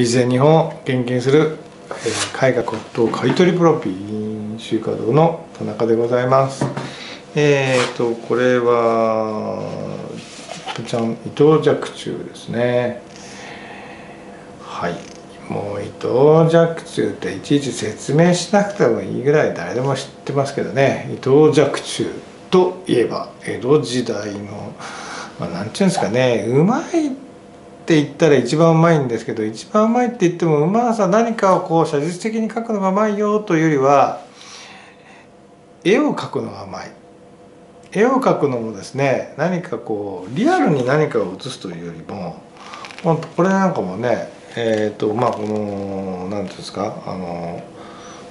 美術日本を研究する、えー、絵画骨董買取プロピー集華堂の田中でございます。えっ、ー、とこれはちゃん伊藤若冲ですね。はい。もう伊藤若冲っていちいち説明しなくてもいいぐらい誰でも知ってますけどね。伊藤若冲といえば江戸時代のまあ、なんていうんですかね。うまいって言ったら一番うまいんですけど一番うまいって言ってもうまさ何かをこう写実的に描くのがうまいよというよりは絵を描くのがうまい。絵を描くのもですね何かこうリアルに何かを写すというよりも本当これなんかもねえっ、ー、とまあこの何ていうんですかあの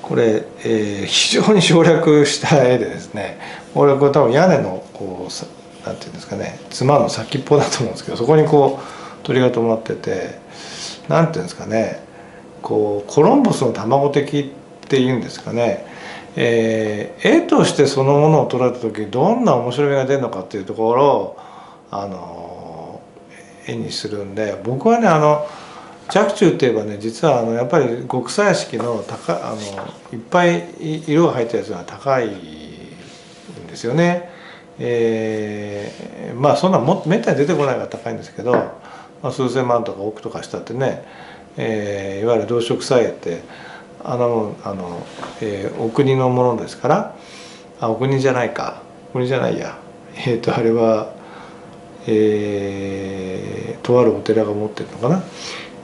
これ、えー、非常に省略した絵でですね俺これ多分屋根のこうなんていうんですかね妻の先っぽだと思うんですけどそこにこう鳥が止まっててなんていうんですかねこうコロンボスの卵的っていうんですかね、えー、絵としてそのものを捉えた時どんな面白みが出るのかっていうところをあの絵にするんで僕はねあの若冲っていえばね実はあのやっぱり極彩色の高あのいっぱい色が入ったやつが高いんですよね。えー、まあそんなもめったに出てこないから高いんですけど、まあ、数千万とか億とかしたってね、えー、いわゆる動植さえってあのあの、えー、お国のものですからあお国じゃないかお国じゃないや。えっ、ー、とあれはえー、とあるお寺が持ってるのかな。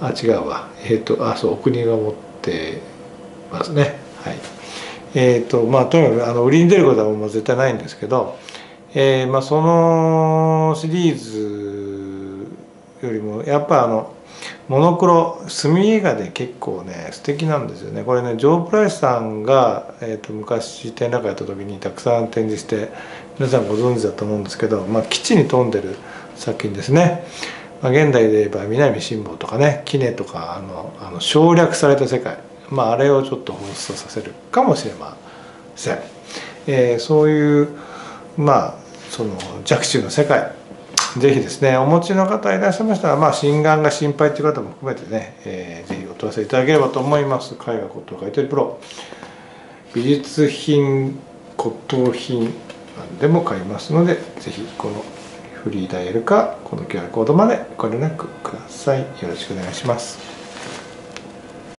あ違うわ。えっ、ー、とあそうお国が持ってますね。はい。えっ、ー、とまあとにかくあの売りに出ることはもう絶対ないんですけどえーまあ、そのシリーズよりもやっぱあのモノクロ墨絵画で結構ね素敵なんですよね。これねジョー・プライスさんが、えーと、昔展覧会やった時にたくさん展示して皆さんご存知だと思うんですけど、まあ、基地に富んでる作品ですね、まあ、現代で言えば南辛坊とかね杵とかあのあの省略された世界、まあ、あれをちょっと放出させるかもしれません、えー、そういうまあその弱中の世界。ぜひですねお持ちの方いらっしゃいましたらまあ心眼が心配という方も含めてね、えー、ぜひお問い合わせいただければと思います。絵画骨董買取プロ。美術品骨董品何でも買いますのでぜひこのフリーダイヤルかこの QR コードまでご連絡ください。よろしくお願いします。